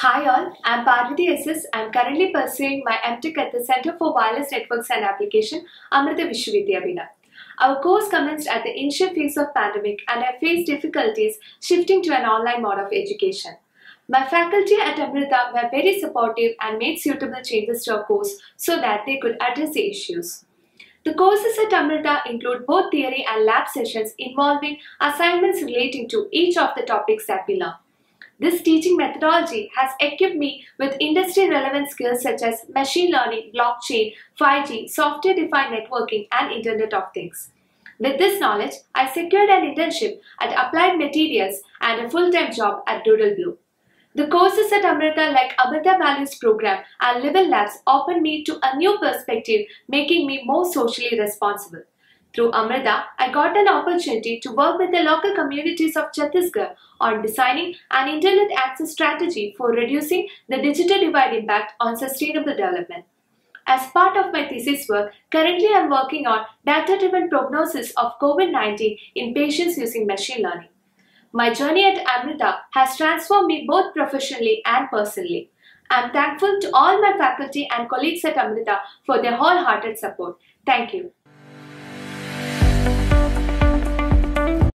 Hi all, I'm Parvathy SS. I'm currently pursuing my MTech at the Center for Wireless Networks and Application, Amrita Vishwa Vidyapeetham. Our course commenced at the initial phase of pandemic and I faced difficulties shifting to an online mode of education. My faculty at Amrita were very supportive and made suitable changes to our course so that they could address the issues. The courses at Amrita include both theory and lab sessions involving assignments relating to each of the topics that we learn. This teaching methodology has equipped me with industry relevant skills such as machine learning, blockchain, 5G, software defined networking, and Internet of Things. With this knowledge, I secured an internship at Applied Materials and a full time job at Doodleblue. The courses at Amrita like Amrita Values Program and Live-in-Labs opened me to a new perspective, making me more socially responsible. Through Amrita, I got an opportunity to work with the local communities of Chhattisgarh on designing an internet access strategy for reducing the digital divide impact on sustainable development. As part of my thesis work, currently I am working on data-driven prognosis of COVID-19 in patients using machine learning. My journey at Amrita has transformed me both professionally and personally. I am thankful to all my faculty and colleagues at Amrita for their wholehearted support. Thank you.